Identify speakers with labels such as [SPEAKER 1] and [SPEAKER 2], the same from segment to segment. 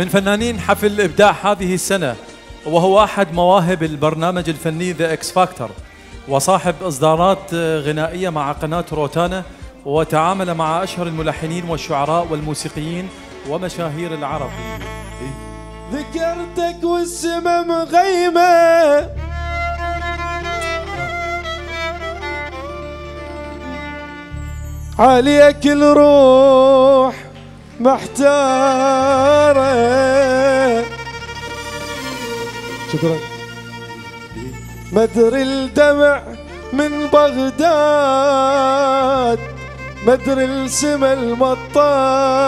[SPEAKER 1] من فنانين حفل إبداع هذه السنة وهو أحد مواهب البرنامج الفني The X Factor وصاحب إصدارات غنائية مع قناة روتانا وتعامل مع أشهر الملحنين والشعراء والموسيقيين ومشاهير العرب.
[SPEAKER 2] ذكرتك والسما مغيمة عليك الروح. محتارة شكرا. مدري الدمع من بغداد مدري السما المطارة.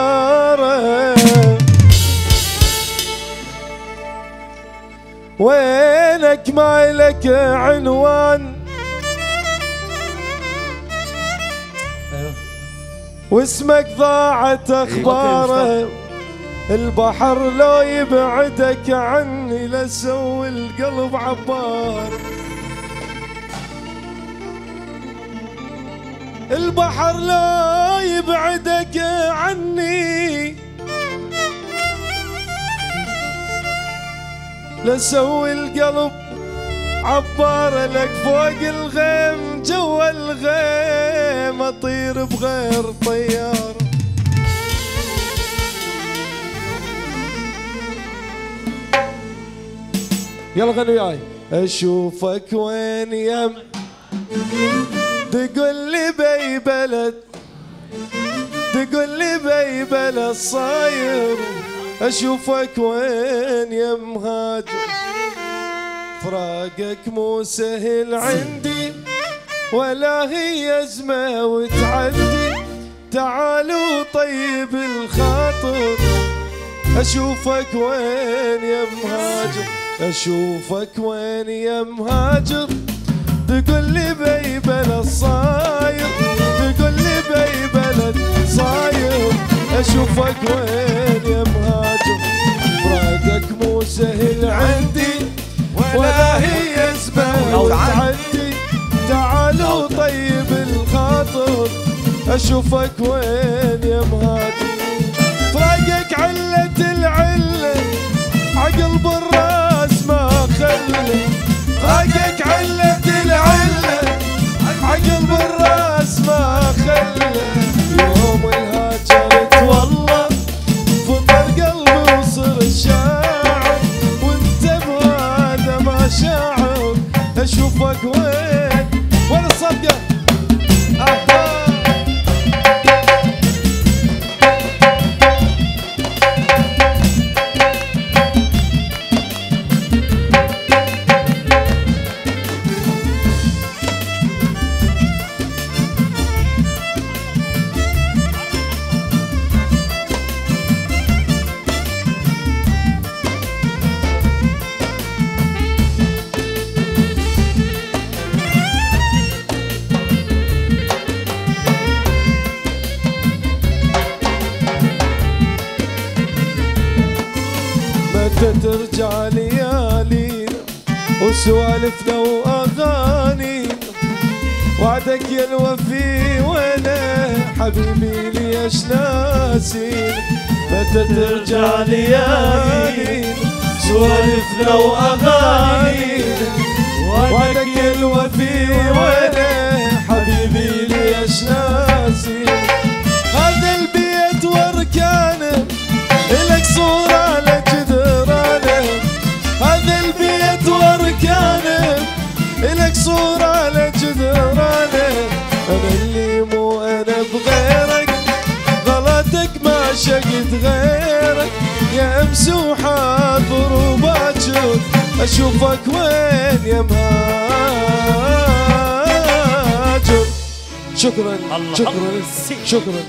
[SPEAKER 2] وينك ما لك عنوان واسمك ضاعت اخباره البحر لو يبعدك عني لسوي القلب عبار. البحر لو يبعدك عني لسوي القلب عبارة لك فوق الغيم جوا الغيم أطير بغير طيار. يلا غنوا وياي. أشوفك وين يم؟ تقول لي بي بلد. تقول لي بي بلد صاير. أشوفك وين يا مهاجر فراقك مو سهل عندي ولا هي أزمة وتعدي. تعالوا طيب الخاطر أشوفك وين يا مهاجر؟ أشوفك وين يا مهاجر؟ تقول لي بي بلد صاير تقول لي بي بلد صاير أشوفك وين يا مهاجر؟ فراقك مو سهل ولا هي اسمه وتعدي تعالوا طيب الخاطر أشوفك وين يا مهاجر فراقك علة العلة شاعر أشوفك وين؟ وين الصدقه ترجع ليالينا وسوالفنا واغانينا وعدك يا الوفي وأنا حبيبي ليش ناسينا متى ترجع ليالينا سوالفنا واغانينا وعدك يا الوفي وأنا حبيبي ليش ناسينا وحاضر وباكر أشوفك وين يا مهاجر شكرا شكرا
[SPEAKER 1] الله.
[SPEAKER 2] شكرا